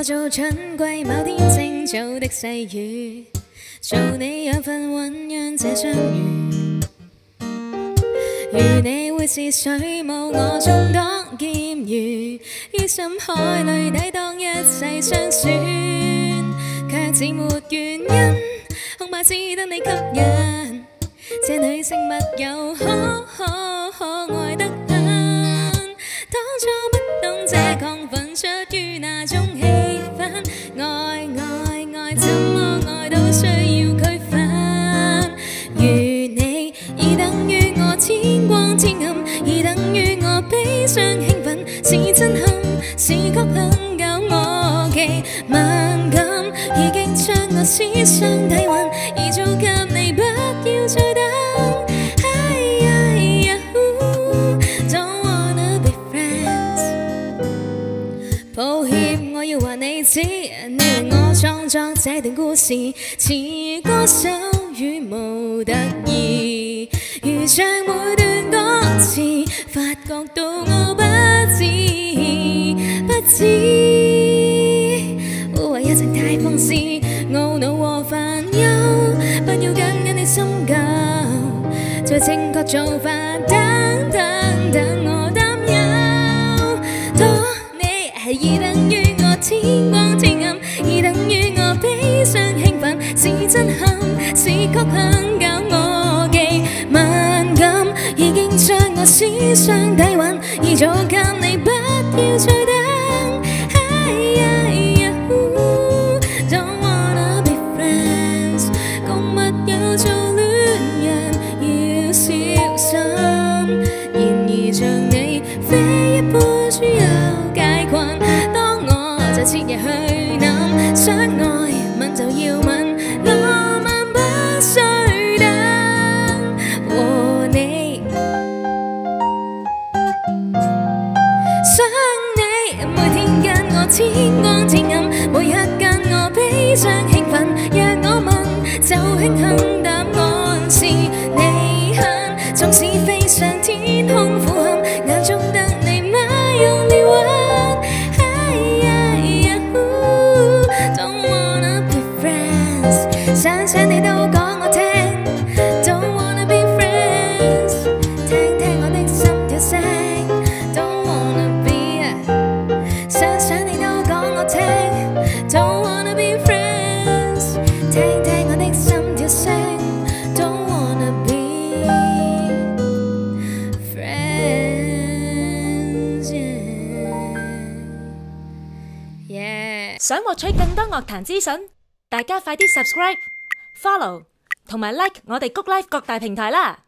我做春季某天清早的细雨，做你養分醞釀這相遇。如你會是水母，我充當劍魚，於深海裏抵挡一切相損，卻似沒原因，恐怕只得你吸引。敏感，已經將我思想體溫移做給你，不要再等。哎呀 Don't wanna be friends。抱歉，我要話你知，你令我創作這段故事，似歌手與模特兒，如像每段歌詞，發覺到我不知不知，解放肆，懊恼和煩憂，不要緊緊你深究，在正確做法，等等等我擔憂。當你係已等於我天光天暗，已等於我悲傷興奮，是震撼，是曲很久我既敏感，已經將我思想體溫移做然而像你非一般输有界困，当我就彻夜去谂，相爱吻就要吻，浪漫不需等。和你想你，每天跟我天光天暗，每刻跟我悲伤兴奋，若我问就庆幸答案是你恨，纵使 想想你都讲我听，Don't wanna be friends，听听我的心跳声，Don't wanna be，想想你都讲我听，Don't wanna be friends，听听我的心跳声，Don't wanna be friends。Yeah。想获取更多乐坛资讯，大家快啲 subscribe、 Follow 同埋 like 我哋谷 Life 各大平台啦！